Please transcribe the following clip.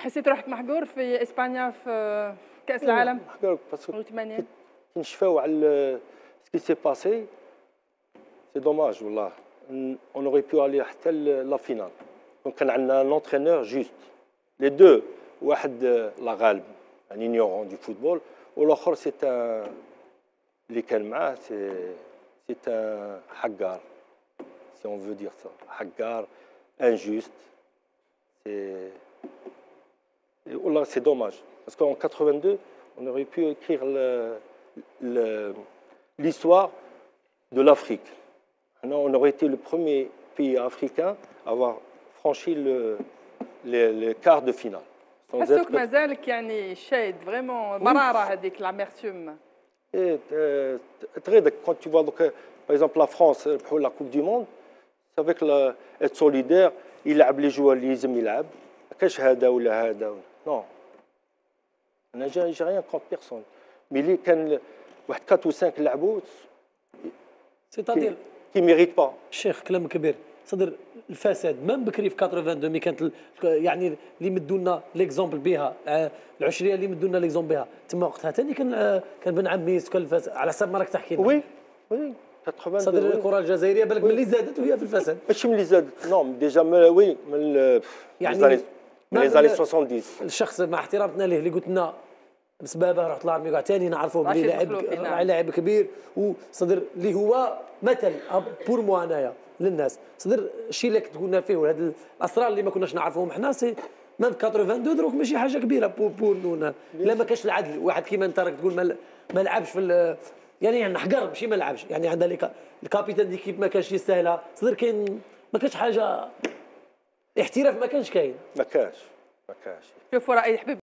حسيت روحك محقور في اسبانيا في كاس العالم محقور باسكو والثمانينات كي نشفاو على سكي سي باسي سي دوماج والله اون اوري بو الي حتى لا فينال دونك كان عندنا ان انترينور جوست لي دو واحد لا غالب ان ignorant du football والاخر سي ان اللي كان معاه سي سي ان حقار سي اون فو دير سا حقار انجوست سي والله سي دوماج باسكو ان 82 on aurait pu écrire l'histoire de l'Afrique. On aurait été le premier pays africain à avoir franchi le, le, le quart de finale. حسوك مازالك يعني شايد فريمون مراره هذيك لاميرتوم très quand tu vois donc par exemple la France pour la Coupe du monde c'est avec la, être solidaire يلعب لي جوار اللي يلزم يلعب ما كاش هذا ولا هذا نو أنا جاي j'ai rien contre personne mais اللي كان واحد 4 و 5 لعبوا c'est-à-dire qui méritent pas الشيخ كلام كبير. صدر الفساد من بكري في 82 mais كانت يعني اللي مدوا لنا l'exemple بها آه، العشرية اللي مدوا لنا l'exemple بها. تما وقتها ثاني كان آه، كان بن عميس وكان الفساد على حسب ما راك تحكي لنا. oui وي 82 صدر الكره الجزائرية بالك ملي زادت وهي في الفساد. ماشي ملي زادت. نو ديجا وي من يعني من لي زاني 70 الشخص مع احترامنا ليه اللي قلت لنا بسبابه رحت لارمي كاع ثاني نعرفوه بلي لاعب لاعب كبير وصدر اللي هو مثل بور مو أنايا للناس. صدر الشيء اللي تقولنا فيه وهذه الأسرار اللي ما كناش نعرفوهم حنا سي مام 82 دروك ماشي حاجة كبيرة بور بور نونا لا ما كاش العدل. واحد كيما أنت راك تقول ما, ما لعبش في يعني نحقر ماشي ما لعبش. يعني عندها الكابيتان ديكيب ما كانش يستاهلها. صدر كاين ما كانش حاجة احتراف ما كانش كاين. ما كانش ما كانش. شوفوا راي حبيب.